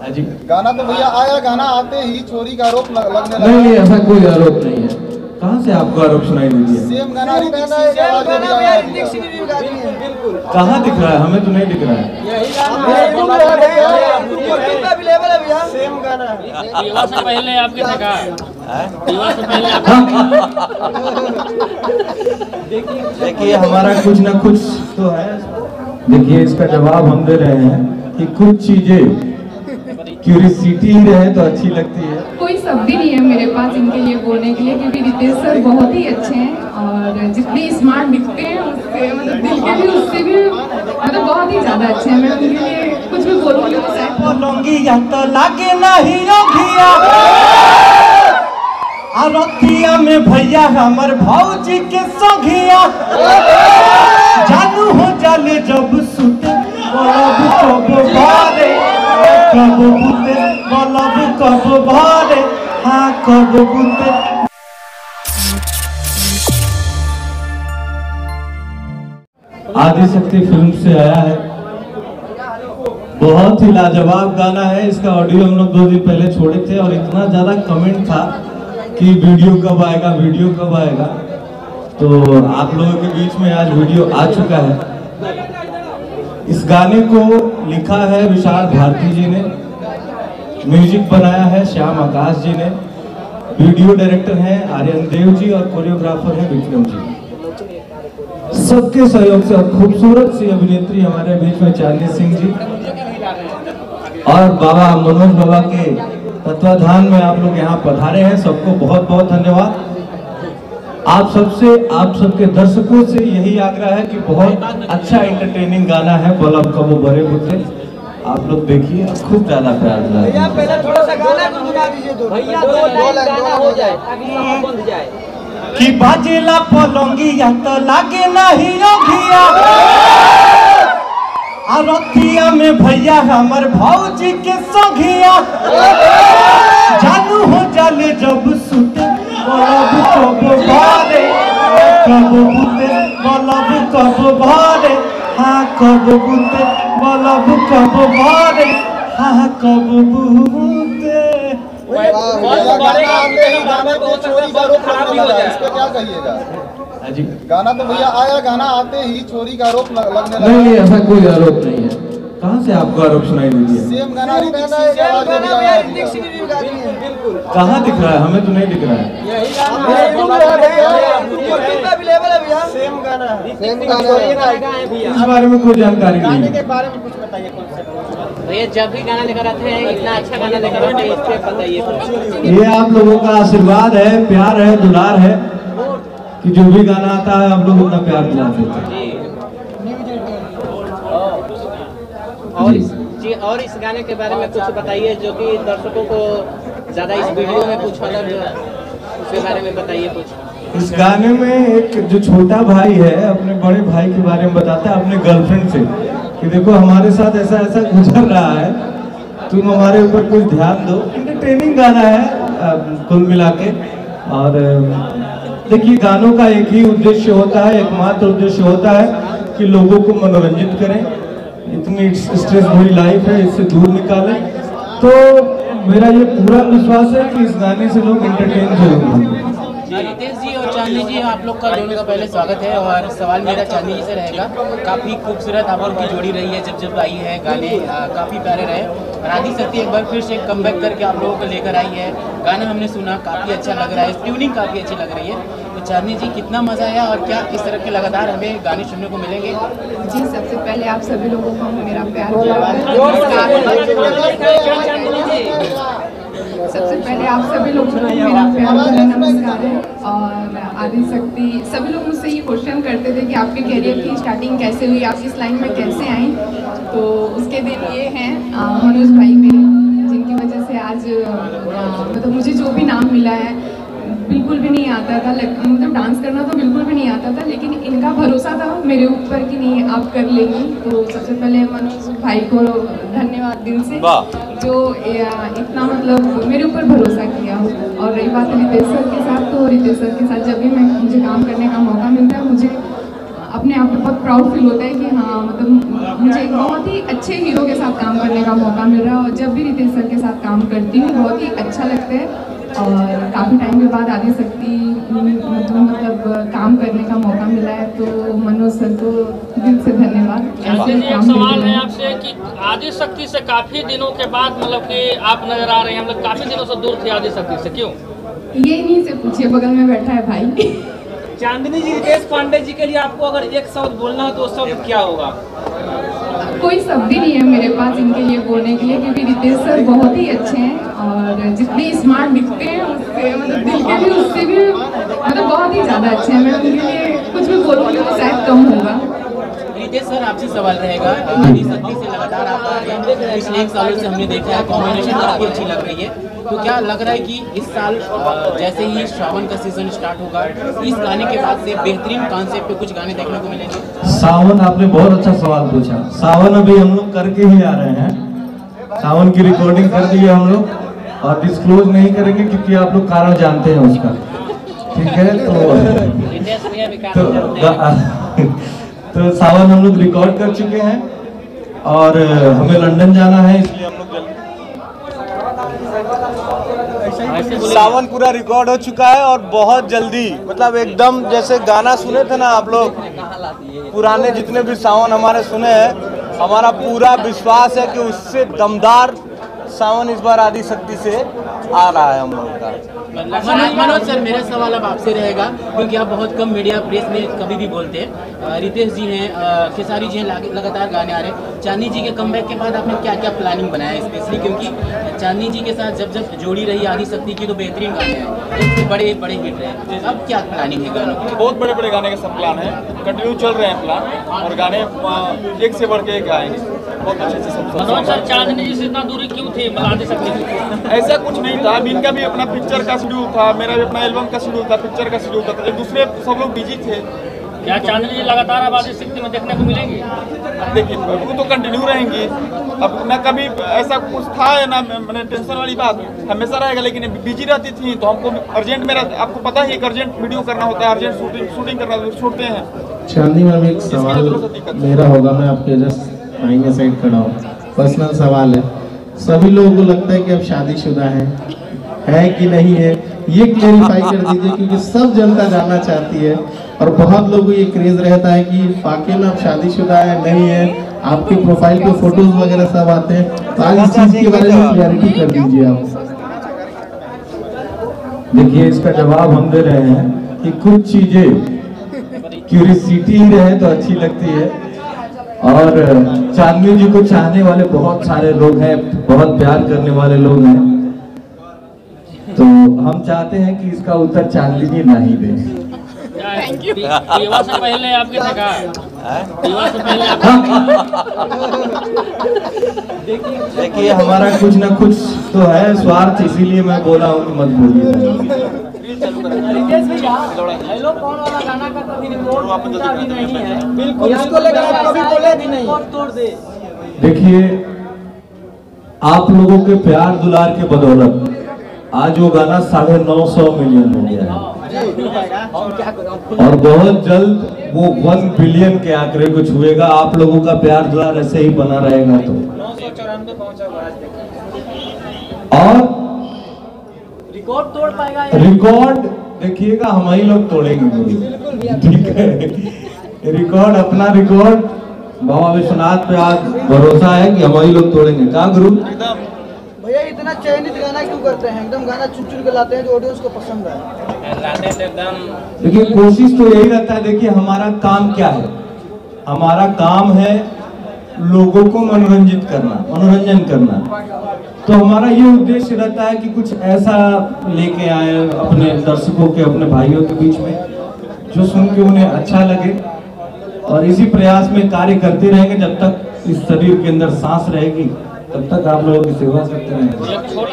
हाँ जी। गाना तो भैया आया गाना आते ही चोरी का आरोप लग, लगने नहीं नहीं ऐसा कोई आरोप नहीं है। कहाँ से आपको आरोप सुनाई दे दिया? सेम गाना। कहाँ दिख रहा है? हमें तो नहीं दिख रहा है। पहले आपके आप देखिए हमारा कुछ ना कुछ तो है। देखिए इसका जवाब हम दे रहे हैं कि कुछ चीज़ें क्यूरियसिटी रहे तो अच्छी लगती है। कोई शब्द ही नहीं है मेरे पास इनके लिए बोलने के लिए क्योंकि रितेश सर बहुत ही अच्छे हैं और जितने स्मार्ट दिखते हैं उससे मतलब दिल के भी उससे भी मतलब बहुत ही ज़्यादा अच्छे हैं। मैं उनके लिए कुछ भी बोलूँगी तो तो लागे नहीं में भैया हमर भौजी के संगिया। कब बुते बलब कब बारे हाँ कब बुते आदि फ़िल्म से आया है। बहुत ही लाजवाब गाना है। इसका ऑडियो हम लोग दो दिन पहले छोड़े थे और इतना ज़्यादा कमेंट था कि वीडियो कब आएगा वीडियो कब आएगा। तो आप लोगों के बीच में आज वीडियो आ चुका है। इस गाने को लिखा है विशाल भारती जी ने। म्यूज़िक बनाया है श्याम आकाश जी ने। वीडियो डायरेक्टर हैं आर्यन देव जी और कोरियोग्राफर हैं विक्रम जी। सबके सहयोग से खूबसूरत सी अभिनेत्री हमारे बीच में चांदी सिंह जी। और बाबा मनोज बाबा के तत्वाधान में आप लोग यहाँ पधारे हैं। सबको बहुत बहुत धन्यवाद। आप सबसे, आप सबके दर्शकों से यही आग्रह है कि बहुत अच्छा एंटरटेनिंग गाना है बलब कबो भरे बुते आप लोग देखिए खूब ज़्यादा प्यार दिलाइए कि बाजेला पलंगिया तो लागे नहीं योगिया अरतिया में भैया हमर भौजी के संगिया जानू हो जाले जब सुते बलब कब बारे। कब बुते बलब कब बारे। हाँ कब बुते बलब कब बारे हाँ कब बुते। गाना आते ही गाने पे चोरी का आरोप लगने लगा इस पे क्या कहिएगा हाँ गाना तो भैया आया गाना आते ही चोरी का आरोप लगने लगा। नहीं ऐसा कोई आरोप नहीं। कहाँ से आपको आरोप सुनाई दे दिया। कहाँ दिख रहा है? हमें तो नहीं दिख रहा है। इस बारे में कोई जानकारी नहीं है। भैया जब भी गाना लेकर आते हैं इतना अच्छा गाना लेकर आते हैं इस पे बताइए। ये आप लोगों का आशीर्वाद है प्यार है दुलार है कि जो भी गाना आता है आप लोग उतना प्यार दिला देते हैं। और इस जी और इस गाने के बारे में कुछ बताइए जो कि दर्शकों को ज़्यादा इस वीडियो में कुछ अलग उसके बारे में बताइए कुछ। इस गाने में एक जो छोटा भाई है अपने बड़े भाई के बारे में बताता है अपने गर्लफ्रेंड से कि देखो हमारे साथ ऐसा ऐसा गुजर रहा है तुम हमारे ऊपर कुछ ध्यान दो। इंटरटेनिंग गाना है कुल मिला के। और देखिए गानों का एक ही उद्देश्य होता है एकमात्र उद्देश्य होता है कि लोगों को मनोरंजित करें। इतनी स्ट्रेस भरी लाइफ है, इससे दूर निकालें। तो मेरा ये पूरा विश्वास है कि इस गाने से लोग इंटरटेन ज़रूर रितेश जी और चांदनी जी, आप लोग का दोनों का पहले स्वागत है और सवाल मेरा चांदनी जी से रहेगा। काफ़ी खूबसूरत आप लोग की जोड़ी रही है जब जब आई है गाने काफ़ी प्यारे रहे। आदि शक्ति एक बार फिर से कम करके आप लोगों को लेकर आई है। गाना हमने सुना, काफ़ी अच्छा लग रहा है। ट्यूनिंग काफ़ी अच्छी लग रही है। चांदनी जी कितना मज़ा आया और क्या इस तरह के लगातार हमें गाने सुनने को मिलेंगे? जी सबसे पहले आप सभी लोगों को मेरा प्यार सबसे पहले आप सभी लोगों को मेरा प्यार भरा नमस्कार है। और आदि शक्ति सभी लोग मुझसे ये क्वेश्चन करते थे कि आपके करियर की स्टार्टिंग कैसे हुई आप इस लाइन में कैसे आई तो उसके दिन ये हैं मनोज भाई मेरे जिनकी वजह से आज मतलब मुझे जो भी नाम मिला है बिल्कुल भी नहीं आता था। मतलब डांस करना तो बिल्कुल भी नहीं आता था लेकिन इनका भरोसा था मेरे ऊपर कि नहीं आप कर लेंगी। तो सबसे पहले मनोज भाई को धन्यवाद दिल से जो इतना मतलब मेरे ऊपर भरोसा किया। और रही बात रितेश सर के साथ तो रितेश सर के साथ जब भी मैं मुझे काम करने का मौका मिलता है मुझे अपने आप पे बहुत प्राउड फील होता है कि हाँ मतलब मुझे बहुत ही अच्छे हीरो के साथ काम करने का मौका मिल रहा है। और जब भी रितेश सर के साथ काम करती हूँ बहुत ही अच्छा लगता है। और काफ़ी टाइम के बाद आदि शक्ति मतलब मतलब काम करने का मौका मिला है तो मनोज सर को दिल से धन्यवाद। ऐसे जी एक काम सवाल है आपसे कि आदि शक्ति से काफ़ी दिनों के बाद मतलब कि आप नज़र आ रहे हैं हम लोग काफ़ी दिनों से दूर थे आदि शक्ति से क्यों? ये इन्हीं से पूछिए बगल में बैठा है भाई। चांदनी जी रितेश पांडे जी के लिए आपको अगर एक शब्द बोलना हो तो शब्द क्या होगा? कोई शब्द ही नहीं है मेरे पास इनके लिए बोलने के लिए, क्योंकि रितेश सर बहुत ही अच्छे हैं और जितने स्मार्ट दिखते हैं उससे मतलब दिल के भी उससे भी मतलब बहुत ही ज़्यादा अच्छे हैं। मैं उनके लिए कुछ भी बोलूँगी तो शायद कम होगा। रितेश सर, आपसे सवाल रहेगा से लगातार आप आ पिछले एक सालों से हमने देखा है कॉम्बिनेशन काफ़ी अच्छी लग रही है। तो क्या लग रहा है कि इस साल, जैसे ही श्रावण का सीज़न स्टार्ट होगा, इस गाने के बाद से बेहतरीन कॉन्सेप्ट पे कुछ गाने देखने को मिलेंगे? सावन, आपने बहुत अच्छा सवाल पूछा। सावन अभी हम लोग करके ही आ रहे हैं। सावन की रिकॉर्डिंग कर दी है हम लोग। और डिस्क्लोज नहीं करेंगे क्योंकि आप लोग कारण जानते हैं उसका। ठीक है? तो तो। तो सावन हम लोग रिकॉर्ड कर चुके हैं। और, हमें लंदन जाना है, इसलिए हम लोग जल्दी। सावन पूरा रिकॉर्ड हो चुका है और बहुत जल्दी मतलब एकदम जैसे गाना सुने थे ना आप लोग, पुराने जितने भी सावन हमारे सुने हैं, हमारा पूरा विश्वास है कि उससे दमदार सावन इस बार आदि शक्ति से आ रहा है हम लोगों का। मनोज मनोज सर मेरा सवाल अब आपसे रहेगा क्योंकि आप बहुत कम मीडिया प्रेस में कभी भी बोलते हैं। रितेश जी हैं खेसारी जी हैं लगातार गाने आ रहे हैं। चांदनी जी के कमबैक के बाद आपने क्या क्या प्लानिंग बनाया है स्पेशली क्योंकि चांदनी जी के साथ जब जब जोड़ी रही आदि शक्ति की तो बेहतरीन गाने हैं। बड़े बड़े हिट रहे अब क्या प्लानिंग है गानों की? बहुत बड़े बड़े गाने के सब प्लान है। कंटिन्यू चल रहे हैं प्लान और गाने एक से बढ़ के एक आएँगे बहुत अच्छे से मनोज सर चांदनी जी से इतना दूरी क्यों थी? आदि शक्ति ऐसा कुछ नहीं था। इनका भी अपना पिक्चर का शेड्यूल था मेरा भी अपना एल्बम का शेड्यूल था पिक्चर का शेड्यूल था। एक दूसरे सब लोग बिज़ी थे। क्या चांदनी जी लगातार अब आदि शक्ति में देखने को मिलेंगी? देखिए वो तो कंटिन्यू रहेंगी। अब न कभी ऐसा कुछ था या ना मैंने टेंशन वाली बात हमेशा रहेगा लेकिन बिज़ी रहती थी तो हमको अर्जेंट मेरा आपको पता ही है अर्जेंट वीडियो करना होता है अर्जेंट शूटिंग शूटिंग करना छोड़ते हैं चांदी मैम एक सवाल मेरा होगा मैं आपके जस्ट आईने साइड खड़ा हूँ पर्सनल सवाल है। सभी लोगों को लगता है कि आप शादीशुदा हैं। है कि नहीं है? ये क्लेरिफाई कर दीजिए, क्योंकि सब जनता जानना चाहती है। और बहुत लोगों ये क्रेज रहता है कि वाकई में आप शादीशुदा है, नहीं है? आपके प्रोफ़ाइल पे फ़ोटोज़ वगैरह सब आते हैं। तो आज इस चीज़ के बारे में क्लैरिटी कर दीजिए आप। देखिए, इसका जवाब हम दे रहे हैं कि कुछ चीज़ें क्यूरियसिटी ही रहे तो अच्छी लगती है। और चांदनी जी को चाहने वाले बहुत सारे लोग हैं बहुत प्यार करने वाले लोग हैं। तो हम चाहते हैं कि इसका उत्तर चांदनी जी दें। पहले आपके देखिए हमारा कुछ ना कुछ तो है स्वार्थ इसीलिए मैं बोला हूँ कि मत बोलिए। रितेश भैया हेलो कौन वाला गाना का कभी रिपोर्ट भी नहीं है। बिल्कुल इसको लेकर कभी बोले भी नहीं। तोड़ दे। देखिए आप लोगों के प्यार दुलार के बदौलत आज वो गाना साढ़े नौ सौ मिलियन हो गया है। और बहुत जल्द वो वन बिलियन के आंकड़े को छुएगा। आप लोगों का प्यार दुलार ऐसे ही बना रहेगा तो। नौ सौ चौरानवे पहुँचा हुआ आज तक और रिकॉर्ड तोड़ पाएगा या रिकॉर्ड देखिएगा हम ही लोग तोड़ेंगे गुरु ठीक है। रिकॉर्ड अपना रिकॉर्ड बाबा विश्वनाथ पे आज भरोसा है कि हम ही लोग तोड़ेंगे। कहा गुरु? भैया इतना चयनित गाना क्यों करते हैं? एकदम गाना चुन चुन के लाते हैं जो ऑडियंस को पसंद है। एकदम। देखिए कोशिश तो यही रहता है देखिए हमारा काम क्या है? हमारा काम है लोगों को मनोरंजित करना, मनोरंजन करना। तो हमारा ये उद्देश्य रहता है कि कुछ ऐसा लेके आए अपने दर्शकों के, अपने भाइयों के बीच में, जो सुन के उन्हें अच्छा लगे। और इसी प्रयास में कार्य करते रहेंगे, जब तक इस शरीर के अंदर सांस रहेगी, तब तक आप लोगों की सेवा करते रहेंगे।